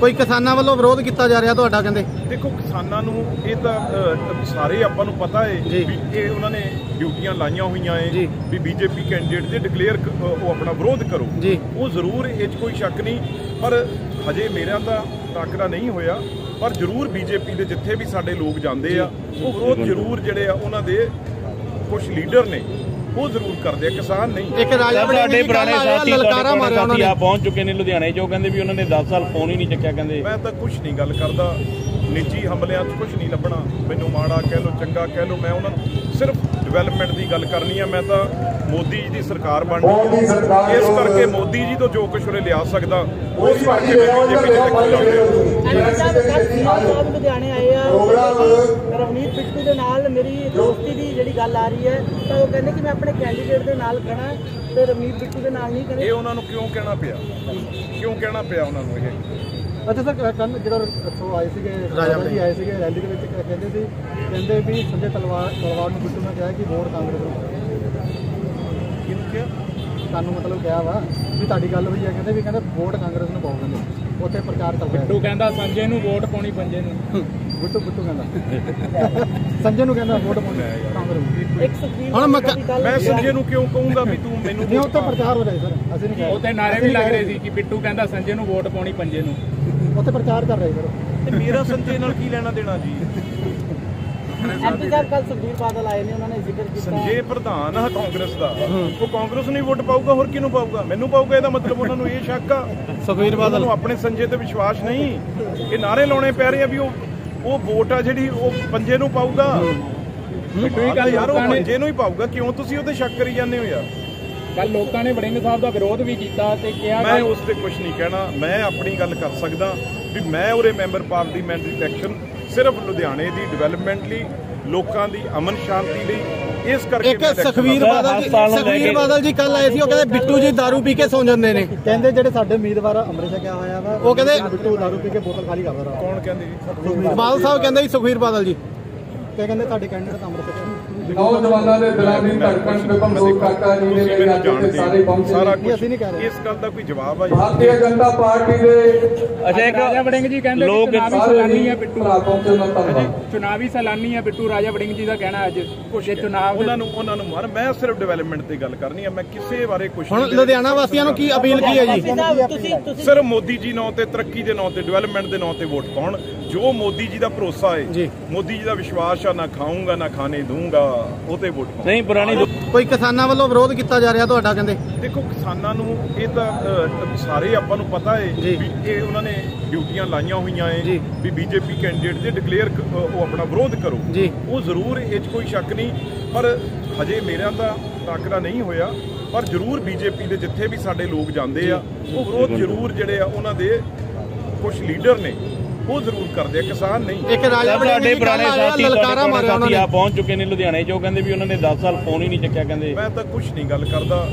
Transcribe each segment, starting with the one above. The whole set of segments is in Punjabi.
ਕੋਈ ਕਿਸਾਨਾਂ ਵੱਲੋਂ ਵਿਰੋਧ ਕੀਤਾ ਜਾ ਰਿਹਾ ਤੁਹਾਡਾ ਕਹਿੰਦੇ ਦੇਖੋ ਕਿਸਾਨਾਂ ਨੂੰ ਇਹ ਤਾਂ ਅ, ਸਾਰੇ ਆਪਾਂ ਨੂੰ ਪਤਾ ਹੈ ਜੀ। ਵੀ ਇਹ ਉਹਨਾਂ ਨੇ ਡਿਊਟੀਆਂ ਲਾਈਆਂ ਹੋਈਆਂ ਹੈ ਜੀ। ਵੀ ਬੀਜੇਪੀ ਕੈਂਡੀਡੇਟ ਦੇ ਡਿਕਲੇਅਰ ਉਹ ਆਪਣਾ ਵਿਰੋਧ ਕਰੋ ਜੀ। ਉਹ ਜ਼ਰੂਰ ਇਹ 'ਚ ਕੋਈ ਸ਼ੱਕ ਨਹੀਂ ਪਰ ਹਜੇ ਮੇਰਾ ਤਾਂ ਟਾਕਰਾ ਨਹੀਂ ਹੋਇਆ ਪਰ ਜ਼ਰੂਰ ਬੀਜੇਪੀ ਦੇ ਜਿੱਥੇ ਵੀ ਸਾਡੇ ਲੋਕ ਜਾਂਦੇ ਆ ਉਹ ਵਿਰੋਧ ਜ਼ਰੂਰ ਜਿਹੜੇ ਆ ਉਹਨਾਂ ਦੇ ਕੁਝ ਲੀਡਰ ਨੇ ਉਹ ਜ਼ਰੂਰ ਕਰਦੇ ਆ ਕਿਸਾਨ ਨਹੀਂ। ਇੱਕ ਰਾਜਾ ਸਾਡੇ ਪੁਰਾਣੇ ਸਾਥੀ ਲਲਕਾਰਾ ਮਾਰਿਆ ਉਹਨਾਂ ਸਾਥੀ ਆ ਨੇ। ਪਹੁੰਚ ਚੁੱਕੇ ਨੇ ਲੁਧਿਆਣੇ ਜੋ ਕਹਿੰਦੇ ਵੀ ਉਹਨਾਂ ਨੇ 10 ਸਾਲ ਫੋਨ ਹੀ ਨਹੀਂ ਚੱਕਿਆ ਕਹਿੰਦੇ। ਮੈਂ ਤਾਂ ਕੁਝ ਨਹੀਂ ਗੱਲ ਕਰਦਾ। ਨਿੱਜੀ ਹਮਲਿਆਂ 'ਚ ਕੁਝ ਨਹੀਂ ਲੱਭਣਾ। ਮੈਨੂੰ ਮਾੜਾ ਕਹਿ ਲੋ ਚੰਗਾ ਕਹਿ ਲੋ ਮੈਂ ਉਹਨਾਂ ਨੂੰ ਸਿਰਫ ਡਿਵੈਲਪਮੈਂਟ ਦੀ ਗੱਲ ਕਰਨੀ ਆ ਮੈਂ ਤਾਂ ਮੋਦੀ ਜੀ ਦੀ ਸਰਕਾਰ ਬਣ ਰਹੀ ਹੈ। ਇਸ ਕਰਕੇ ਮੋਦੀ ਜੀ ਤੋਂ ਜੋ ਕੁਝ ਉਹਨੇ ਲਿਆ ਸਕਦਾ ਉਸ ਕਰਕੇ ਮੈਂ ਬੀਜੇਪੀ ਦੇ ਸਾਹਿਬ ਲੁਧਿਆਣੇ ਆਏ ਆ। ਰਵਨੀਤ ਬਿੱਟੂ ਦੇ ਨਾਲ ਮੇਰੀ ਦੋਸਤੀ ਦੀ ਜਿਹੜੀ ਗੱਲ ਆ ਰਹੀ ਹੈ ਤਾਂ ਉਹ ਕਹਿੰਦੇ ਕਿ ਮੈਂ ਆਪਣੇ ਕੈਂਡੀਡੇਟ ਦੇ ਨਾਲ ਖੜਾ ਤੇ ਰਵਨੀਤ ਬਿੱਟੂ ਦੇ ਨਾਲ ਨਹੀਂ ਖੜੇ ਇਹ ਉਹਨਾਂ ਨੂੰ ਕਿਉਂ ਕਹਿਣਾ ਪਿਆ? ਕਿਉਂ ਕਹਿਣਾ ਪਿਆ ਉਹਨਾਂ ਨੂੰ ਇਹ? ਅੱਛਾ ਸਰ ਕੱਲ ਜਿਹੜਾ ਇੱਥੋਂ ਆਏ ਸੀਗੇ ਰਾਜਾ ਜੀ ਆਏ ਸੀਗੇ ਰੈਲੀ ਦੇ ਵਿੱਚ ਕਹਿੰਦੇ ਸੀ ਕਹਿੰਦੇ ਵੀ ਸੰਜੇ ਤਲਵਾਰ ਤਲਵਾਰ ਨੂੰ ਬਿੱਟੂ ਨੇ ਕਿਹਾ ਕਿ ਵੋਟ ਕਾਂਗਰਸ ਨੂੰ। ਕਿਹਾ? ਤੁਹਾਨੂੰ ਮਤਲਬ ਕਿਹਾ ਵਾ ਵੀ ਤੁਹਾਡੀ ਗੱਲ ਹੋਈ ਹੈ। ਕਹਿੰਦੇ ਵੀ ਕਹਿੰਦੇ ਵੋਟ ਕਾਂਗਰਸ ਨੂੰ ਪਾਓ ਕਹਿੰਦੇ ਉੱਥੇ ਪ੍ਰਚਾਰ ਚੱਲ ਰਿਹਾ ਬਿੱਟੂ ਕਹਿੰਦਾ ਸੰਜੇ ਨੂੰ ਵੋਟ ਪਾਉਣੀ ਪੰਜੇ ਨੂੰ। ਬਿੱਟੂ ਬਿੱਟੂ ਕਹਿੰਦਾ। ਸੰਜੇ ਨੂੰ ਕਹਿੰਦਾ ਵੋਟ ਪਾਉਣੀ ਕਾਂਗਰਸ ਨੂੰ। ਹੁਣ ਮੈਂ ਸੰਜੇ ਨੂੰ ਕਿਉਂ ਕਹੂੰਗਾ ਵੀ ਤੂੰ ਮੈਨੂੰ ਨਹੀਂ ਉੱਥੇ। ਪ੍ਰਚਾਰ ਹੋ ਰਿਹਾ ਸਰ। ਅਸੀਂ ਨਹੀਂ ਉੱਥੇ ਨਾਰੇ ਵੀ ਲੱਗ ਰਹੇ ਸੀ ਕਿ ਬਿੱਟੂ ਕਹਿੰਦਾ ਸੰਜੇ ਨੂੰ ਵੋਟ ਪਾਉਣੀ ਪੰਜੇ ਨੂੰ। ਉੱਥੇ ਪ੍ਰਚਾਰ ਕਰ ਰਹੇ ਸਰ। ਤੇ ਮੇਰਾ ਸੰਜੇ ਨਾਲ ਕੀ ਲੈਣਾ ਦੇਣਾ ਜੀ? ਐਮਪੀ ਸਾਹਿਬ ਕੱਲ ਸੁਖਬੀਰ ਬਾਦਲ ਆਏ ਨੇ ਉਹਨਾਂ ਨੇ ਜ਼ਿਕਰ ਕੀਤਾ। ਸੰਜੇ ਪ੍ਰਧਾਨ ਆ ਕਾਂਗਰਸ ਦਾ। ਉਹ ਕਾਂਗਰਸ ਨੂੰ ਹੀ ਵੋਟ ਪਾਊਗਾ ਹੋਰ ਕਿਹਨੂੰ ਪਾਊਗਾ? ਮੈਨੂੰ ਪਾਊਗਾ ਇਹਦਾ ਮਤਲਬ ਉਹਨਾਂ ਨੂੰ ਇਹ ਸ਼ੱਕ ਆ। ਸੁਖਬੀਰ ਬਾਦਲ ਨੂੰ ਆਪਣੇ ਸੰਜੇ ਤੇ ਵਿਸ਼ਵਾਸ ਨਹੀਂ। ਇਹ ਨਾਰੇ ਲਾਉਣੇ ਪੈ ਰਹੇ ਆ ਵੀ ਉਹ ਉਹ ਵੋਟ ਆ ਜਿਹੜੀ ਉਹ ਪੰਜੇ ਨੂੰ ਪਾਊਗਾ। ਹੀ। ਕੱਲ ਯਾਰ ਉਹ ਪੰਜੇ ਨੂੰ ਹੀ ਪਾਊਗਾ। ਕਿਉਂ ਤੁਸੀਂ ਉਹਦੇ ਸ਼ੱਕ ਕਰੀ ਜਾਂਦੇ ਹੋ ਯਾਰ? ਕੱਲ ਲੋਕਾਂ ਨੇ ਵੜਿੰਗ ਸਾਹਿਬ ਦਾ ਵਿਰੋਧ ਵੀ ਕੀਤਾ ਤੇ ਕਿਹਾ ਮੈਂ ਉਸ ਤੇ ਕੁਝ ਨਹੀਂ ਕਹਿਣਾ। ਮੈਂ ਆਪਣੀ ਗੱਲ ਕਰ ਸਕਦਾ ਵੀ ਮੈਂ ਉਰੇ ਮੈਂਬਰ ਪਾਰਲੀਮੈਂਟ ਦੀ ਇਲੈਕਸ਼ਨ ਸਿਰਫ ਲੁਧਿਆਣੇ ਦੀ ਡਿਵੈਲਪਮੈਂਟ ਲਈ ਲੋਕਾਂ ਦੀ ਅਮਨ ਸ਼ਾਂਤੀ ਲਈ ਇਸ ਕਰਕੇ ਇੱਕ ਸੁਖਵੀਰ। ਬਾਦਲ ਜੀ ਸੁਖਵੀਰ ਬਾਦਲ ਜੀ ਕੱਲ ਆਏ ਸੀ ਉਹ ਕਹਿੰਦੇ ਬਿੱਟੂ ਜੀ दारू ਪੀ ਕੇ ਸੌਂ ਜਾਂਦੇ ਨੇ। ਕਹਿੰਦੇ ਜਿਹੜੇ ਸਾਡੇ ਉਮੀਦਵਾਰ ਅੰਮ੍ਰਿਤ ਛਕਿਆ ਹੋਇਆ ਵਾ ਉਹ ਕਹਿੰਦੇ- ਬਿੱਟੂ ਦਾਰੂ ਪੀ ਕੇ ਬੋਤਲ ਖਾਲੀ ਕਰਦਾ ਰਹਾ ਕੌਣ ਕਹਿੰਦੇ ਜੀ? ਬਾਦਲ ਸਾਹਿਬ ਕਹਿੰਦੇ ਜੀ ਸੁਖਵੀਰ ਬਾਦਲ ਜੀ। ਤੇ ਕਹਿੰਦੇ ਤੁਹਾਡੇ ਕੈਂਡੀਡੇਟ ਅੰਮ੍ਰਿਤ ਛਕਿਆ ਨੌਜਵਾਨਾਂ ਦੇ ਦਿਲਾਂ ਦੀ ਧੜਕਣ ਤੇ ਕਮਜ਼ੋਰ ਕਾਕਾ ਜੀ ਦੇ ਲਈ ਅੱਜ ਇੱਥੇ ਸਾਰੇ ਪਹੁੰਚੇ ਸਾਰਾ ਨਹੀਂ, ਅਸੀਂ ਨਹੀਂ ਕਹਿ ਰਹੇ। ਇਸ ਗੱਲ ਦਾ ਕੋਈ ਜਵਾਬ ਆ ਜੀ? ਭਾਰਤੀ ਜਨਤਾ ਪਾਰਟੀ ਦੇ ਅੱਛਾ ਇੱਕ ਰਾਜਾ ਵੜਿੰਗ ਜੀ ਕਹਿੰਦੇ ਕਿ ਲੋਕ ਚੁਣਾਵੀ ਸਾਰੇ ਸੈਲਾਨੀ ਵੀ ਹੈ ਬਿੱਟੂ। ਭਰਾ ਪਹੁੰਚੇ ਉਹਨਾਂ ਦਾ ਧੰਨਵਾਦ ਚੁਣਾਵੀ ਸੈਲਾਨੀ ਹੈ ਬਿੱਟੂ ਰਾਜਾ ਵੜਿੰਗ ਜੀ ਦਾ ਕਹਿਣਾ ਅੱਜ ਕੁਛ ਜੇ ਚੁਣਾਵ ਦੇ ਉਹਨਾਂ ਨੂੰ ਉਹਨਾਂ ਨੂੰ ਮਾਰ ਮੈਂ ਸਿਰਫ ਡਿਵੈਲਪਮੈਂਟ ਦੀ ਗੱਲ ਕਰਨੀ ਆ ਮੈਂ ਕਿਸੇ ਬਾਰੇ ਕੁਝ ਹੁਣ ਲੁਧਿਆਣਾ ਵਾਸੀਆਂ ਨੂੰ ਕੀ ਅਪੀਲ ਕੀ ਹੈ ਜੀ? ਸਿਰਫ ਮੋਦੀ ਜੀ ਨਾਂ ਤੇ ਤਰੱਕੀ ਦੇ ਨਾਂ ਤੇ ਡਿਵੈਲਪਮੈਂਟ ਦੇ ਨਾਂ ਤੇ ਵੋਟ ਪਾਉਣ। ਜੋ ਮੋਦੀ ਜੀ ਦਾ ਭਰੋਸਾ ਹੈ। ਮੋਦੀ ਜੀ ਦਾ ਵਿਸ਼ਵਾਸ ਆ ਨਾ ਖਾਊਂਗਾ ਨਾ ਖਾਣੇ ਦੂੰਗਾ ਉਹ ਤੇ ਵੋਟ ਪਾਉਣ ਨਹੀਂ ਪੁਰਾਣੀ ਕੋਈ ਕਿਸਾਨਾਂ ਵੱਲੋਂ ਵਿਰੋਧ ਕੀਤਾ ਜਾ ਰਿਹਾ ਤੁਹਾਡਾ ਕਹਿੰਦੇ ਦੇਖੋ ਕਿਸਾਨਾਂ ਨੂੰ ਇਹ ਤਾਂ ਸਾਰੇ ਆਪਾਂ ਨੂੰ ਪਤਾ ਹੈ ਜੀ। ਵੀ ਇਹ ਉਹਨਾਂ ਨੇ ਡਿਊਟੀਆਂ ਲਾਈਆਂ ਹੋਈਆਂ ਹੈ ਜੀ। ਵੀ ਬੀਜੇਪੀ ਕੈਂਡੀਡੇਟ ਦੇ ਡਿਕਲੇਅਰ ਉਹ ਆਪਣਾ ਵਿਰੋਧ ਕਰੋ ਜੀ। ਉਹ ਜ਼ਰੂਰ ਇਹ 'ਚ ਕੋਈ ਸ਼ੱਕ ਨਹੀਂ ਪਰ ਹਜੇ ਮੇਰਾ ਤਾਂ ਟਾਕਰਾ ਨਹੀਂ ਹੋਇਆ ਪਰ ਜ਼ਰੂਰ ਬੀਜੇਪੀ ਦੇ ਜਿੱਥੇ ਵੀ ਸਾਡੇ ਲੋਕ ਜਾਂਦੇ ਆ ਉਹ ਵਿਰੋਧ ਜ਼ਰੂਰ ਜਿਹੜੇ ਆ ਉਹਨਾਂ ਦੇ ਕੁਝ ਲੀਡਰ ਨੇ ਉਹ ਜ਼ਰੂਰ ਕਰਦੇ ਆ ਕਿਸਾਨ ਨਹੀਂ। ਇੱਕ ਰਾਜਾ ਵੜਿੰਗ ਸਾਡੇ ਜੀ ਪੁਰਾਣੇ ਸਾਥੀ ਲਲਕਾਰਾ ਮਾਰਿਆ ਉਹਨਾਂ ਨੇ ਆ ਪਹੁੰਚ ਚੁੱਕੇ ਨੇ ਲੁਧਿਆਣੇ ਜੋ ਕਹਿੰਦੇ ਵੀ ਉਹਨਾਂ ਨੇ 10 ਸਾਲ ਫੋਨ ਹੀ ਨਹੀਂ ਚੱਕਿਆ ਕਹਿੰਦੇ। ਮੈਂ ਤਾਂ ਕੁਝ ਨਹੀਂ ਗੱਲ ਕਰਦਾ।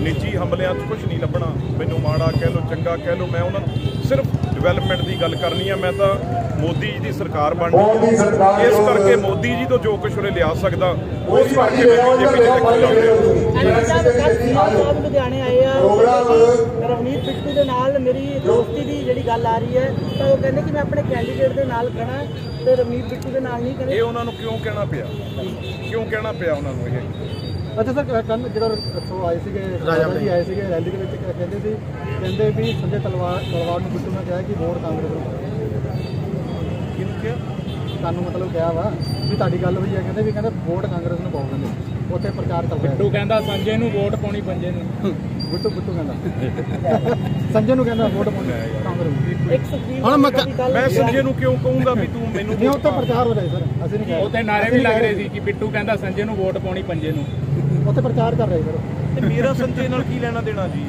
ਨਿੱਜੀ ਹਮਲਿਆਂ 'ਚ ਕੁਝ ਨਹੀਂ ਲੱਭਣਾ। ਮੈਨੂੰ ਮਾੜਾ ਕਹਿ ਲੋ ਚੰਗਾ ਕਹਿ ਲੋ ਮੈਂ ਉਹਨਾਂ ਨੂੰ ਸਿਰਫ ਡਿਵੈਲਪਮੈਂਟ ਦੀ ਗੱਲ ਕਰਨੀ ਆ ਮੈਂ ਤਾਂ ਮੋਦੀ ਜੀ ਦੀ ਸਰਕਾਰ ਬਣ ਰਹੀ ਹੈ। ਇਸ ਕਰਕੇ ਮੋਦੀ ਜੀ ਤੋਂ ਜੋ ਕੁਝ ਉਹਨੇ ਲਿਆ ਸਕਦਾ ਉਸ ਕਰਕੇ ਮੈਂ ਬੀਜੇਪੀ ਦੇ ਲੁਧਿਆਣੇ ਆਏ ਆ ਰਵਨੀਤ ਬਿੱਟੂ ਦੇ ਨਾਲ ਮੇਰੀ ਦੋਸਤੀ ਦੀ ਜਿਹੜੀ ਗੱਲ ਆ ਰਹੀ ਹੈ ਤਾਂ ਉਹ ਕਹਿੰਦੇ ਕਿ ਮੈਂ ਆਪਣੇ ਕੈਂਡੀਡੇਟ ਦੇ ਨਾਲ ਖੜਾ ਤੇ ਰਵਨੀਤ ਬਿੱਟੂ ਦੇ ਨਾਲ ਨਹੀਂ ਖੜੇ ਇਹ ਉਹਨਾਂ ਨੂੰ ਕਿਉਂ ਕਹਿਣਾ ਪਿਆ? ਕਿਉਂ ਕਹਿਣਾ ਪਿਆ ਉਹਨਾਂ ਨੂੰ ਇਹ? ਅੱਛਾ ਸਰ ਕੱਲ ਜਿਹੜਾ ਇੱਥੋਂ ਆਏ ਸੀਗੇ ਰਾਜਾ ਜੀ ਆਏ ਸੀਗੇ ਰੈਲੀ ਦੇ ਵਿੱਚ ਕਹਿੰਦੇ ਸੀ ਕਹਿੰਦੇ ਵੀ ਸੰਜੇ ਤਲਵਾਰ ਤਲਵਾਰ ਨੂੰ ਬਿੱਟੂ ਨੇ ਕਿਹਾ ਕਿ ਵੋਟ ਕਾਂਗਰਸ ਨੂੰ ਕਿਹਨੂੰ ਕਿਹਾ? ਤੁਹਾਨੂੰ ਮਤਲਬ ਕਿਹਾ ਵਾ ਵੀ ਤੁਹਾਡੀ ਗੱਲ ਹੋਈ ਹੈ ਕਹਿੰਦੇ ਵੀ ਕਹਿੰਦੇ ਵੋਟ ਕਾਂਗਰਸ ਨੂੰ ਪਾਓ ਕਹਿੰਦੇ। ਉੱਥੇ ਪ੍ਰਚਾਰ ਚੱਲ ਰਿਹਾ ਬਿੱਟੂ ਕਹਿੰਦਾ ਸੰਜੇ ਨੂੰ ਵੋਟ ਪਾਉਣੀ ਪੰਜੇ ਨੂੰ। ਬਿੱਟੂ ਬਿੱਟੂ ਕਹਿੰਦਾ। ਸੰਜੇ ਨੂੰ ਕਹਿੰਦਾ ਵੋਟ ਪਾਉਣੀ ਕਾਂਗਰਸ ਨੂੰ। ਹੁਣ ਮੈਂ ਦੀ ਸੰਜੇ ਨੂੰ ਕਿਉਂ ਕਹੂੰਗਾ ਵੀ ਤੂੰ ਮੈਨੂੰ ਨਹੀਂ ਉੱਥੇ। ਪ੍ਰਚਾਰ ਹੋ ਰਿਹਾ ਸਰ ਅਸੀਂ ਨਹੀਂ ਉੱਥੇ ਨਾਰੇ ਵੀ ਲੱਗ ਰਹੇ। ਸੀ ਕਿ ਬਿੱਟੂ ਕਹਿੰਦਾ ਸੰਜੇ ਨੂੰ ਵੋਟ ਪਾਉਣੀ ਪੰਜੇ ਨੂੰ। ਉੱਥੇ ਪ੍ਰਚਾਰ ਕਰ ਰਹੇ ਸਰ ਤੇ ਮੇਰਾ ਸੰਜੇ ਨਾਲ ਕੀ ਲੈਣਾ ਦੇਣਾ ਜੀ?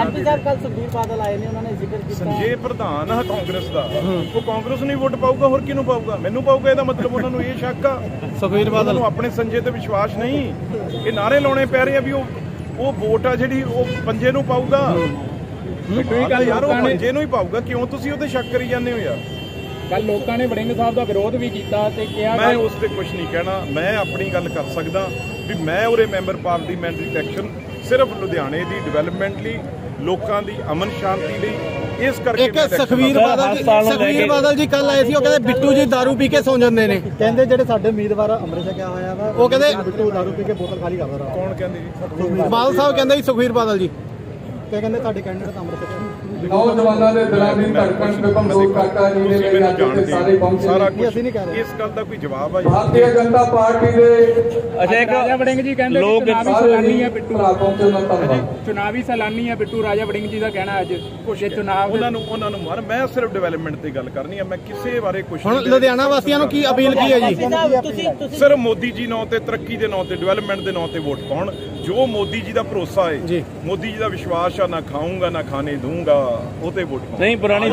ਐਮਪੀ ਸਾਹਿਬ ਕੱਲ ਸੁਖਬੀਰ ਬਾਦਲ ਆਏ ਨੇ ਉਹਨਾਂ ਨੇ ਜ਼ਿਕਰ ਕੀਤਾ। ਸੰਜੇ ਪ੍ਰਧਾਨ ਆ ਕਾਂਗਰਸ ਦਾ। ਉਹ ਕਾਂਗਰਸ ਨੂੰ ਹੀ ਵੋਟ ਪਾਊਗਾ ਹੋਰ ਕਿਹਨੂੰ ਪਾਊਗਾ? ਮੈਨੂੰ ਪਾਊਗਾ ਇਹਦਾ ਮਤਲਬ ਉਹਨਾਂ ਨੂੰ ਇਹ ਸ਼ੱਕ ਆ। ਸੁਖਵੀਰ ਉਹਨਾਂ ਬਾਦਲ ਨੂੰ ਆਪਣੇ ਸੰਜੇ ਤੇ ਵਿਸ਼ਵਾਸ ਨਹੀਂ। ਇਹ ਨਾਰੇ ਲਾਉਣੇ ਪੈ ਰਹੇ ਆ ਵੀ ਉਹ ਉਹ ਵੋਟ ਆ ਜਿਹੜੀ ਉਹ ਪੰਜੇ ਨੂੰ ਪਾਊਗਾ। ਹੀ। ਕੱਲ ਯਾਰ ਉਹ ਪੰਜੇ ਨੂੰ ਹੀ ਪਾਊਗਾ। ਕਿਉਂ ਤੁਸੀਂ ਉਹਦੇ ਸ਼ੱਕ ਕਰੀ ਜਾਂਦੇ ਹੋ ਯਾਰ? ਕੱਲ ਲੋਕਾਂ ਨੇ ਵੜਿੰਗ ਸਾਹਿਬ ਦਾ ਵਿਰੋਧ ਵੀ ਕੀਤਾ ਤੇ ਕਿਹਾ ਮੈਂ ਉਸ ਤੇ ਕੁਝ ਨਹੀਂ ਕਹਿਣਾ। ਮੈਂ ਆਪਣੀ ਗੱਲ ਕਰ ਸਕਦਾ ਵੀ ਮੈਂ ਉਰੇ ਮੈਂਬਰ ਪਾਰਲੀਮੈਂਟ ਦੀ ਇਲੈਕਸ਼ਨ ਸਿਰਫ ਲੁਧਿਆਣੇ ਦੀ ਡਿਵੈਲਪਮੈਂਟ ਲਈ ਲੋਕਾਂ ਦੀ ਅਮਨ ਸ਼ਾਂਤੀ ਲਈ ਇਸ ਕਰਕੇ ਇੱਕ ਸੁਖਵੀਰ। ਬਾਦਲ ਜੀ ਸੁਖਵੀਰ ਬਾਦਲ ਜੀ ਕੱਲ ਆਏ ਸੀ ਉਹ ਕਹਿੰਦੇ ਬਿੱਟੂ ਜੀ दारू ਪੀ ਕੇ ਸੌਂ ਜਾਂਦੇ ਨੇ। ਕਹਿੰਦੇ ਜਿਹੜੇ ਸਾਡੇ ਉਮੀਦਵਾਰ ਅੰਮ੍ਰਿਤ ਛਕਿਆ ਹੋਇਆ ਵਾ ਉਹ ਕਹਿੰਦੇ- ਬਿੱਟੂ ਦਾਰੂ ਪੀ ਕੇ ਬੋਤਲ ਖਾਲੀ ਕਰਦਾ ਰਹਾ। ਕੌਣ ਕਹਿੰਦੇ ਜੀ। ਬਾਦਲ ਸਾਹਿਬ ਕਹਿੰਦੇ ਜੀ ਸੁਖਵੀਰ ਬਾਦਲ ਜੀ। ਤੇ ਕਹਿੰਦੇ ਸਾਡੇ ਕੈਂਡੀਡੇਟ ਅੰਮ੍ਰਿਤ ਛਕਿਆ ਨੌਜਵਾਨਾਂ ਦੇ ਦਿਲਾਂ ਦੀ ਧੜਕਣ ਤੇ ਕਮਜ਼ੋਰ ਕਾਕਾ ਜੀ ਦੇ ਤੁਸੀਂ ਲਈ ਮੈਨੂੰ ਅੱਜ ਇੱਥੇ ਸਾਰੇ ਜਾਣਦੇ ਪਹੁੰਚੇ ਸਾਰਾ ਨੇ। ਕੁਝ ਅਸੀਂ ਨਹੀਂ ਕਹਿ ਰਹੇ। ਇਸ ਗੱਲ ਦਾ ਕੋਈ ਜਵਾਬ ਆ ਜੀ? ਭਾਰਤੀ ਜਨਤਾ ਪਾਰਟੀ ਦੇ ਅੱਛਾ ਇੱਕ ਰਾਜਾ ਵੜਿੰਗ ਜੀ ਕਹਿੰਦੇ ਲੋਕ ਸੈਲਾਨੀ ਬਿੱਟੂ। ਦਾ ਧੰਨਵਾਦ। ਚੁਣਾਵੀ ਸੈਲਾਨੀ ਹੈ ਬਿੱਟੂ ਰਾਜਾ ਵੜਿੰਗ ਜੀ ਦਾ ਕਹਿਣਾ ਅੱਜ। ਕੁਝ ਚੁਣਾਵ ਉਹਨਾਂ ਨੂੰ ਉਹਨਾਂ ਨੂੰ ਮਾਰ ਮੈਂ ਸਿਰਫ ਡਿਵੈਲਪਮੈਂਟ ਦੀ ਗੱਲ ਕਰਨੀ ਆ ਮੈਂ ਕਿਸੇ ਬਾਰੇ ਕੁਝ ਹੁਣ ਲੁਧਿਆਣਾ ਵਾਸੀਆਂ ਨੂੰ ਕੀ ਅਪੀਲ ਕੀ ਹੈ ਜੀ? ਸਿਰਫ ਮੋਦੀ ਜੀ ਨਾਂ ਤੇ ਤਰੱਕੀ ਦੇ ਨਾਂ ਤੇ ਡਿਵੈਲਪਮੈਂਟ ਦੇ ਨਾਂ ਤੇ ਵੋਟ ਪਾਉਣ। ਜੋ ਮੋਦੀ ਜੀ ਦਾ ਭਰੋਸਾ ਹੈ। ਮੋਦੀ ਜੀ ਦਾ ਵਿਸ਼ਵਾਸ ਆ ਨਾ ਖਾਊਂਗਾ ਨਾ ਖਾਣੇ ਦੂੰਗਾ ਉਹ ਤੇ ਵੋਟ ਨਹੀਂ ਪੁਰਾਣੀ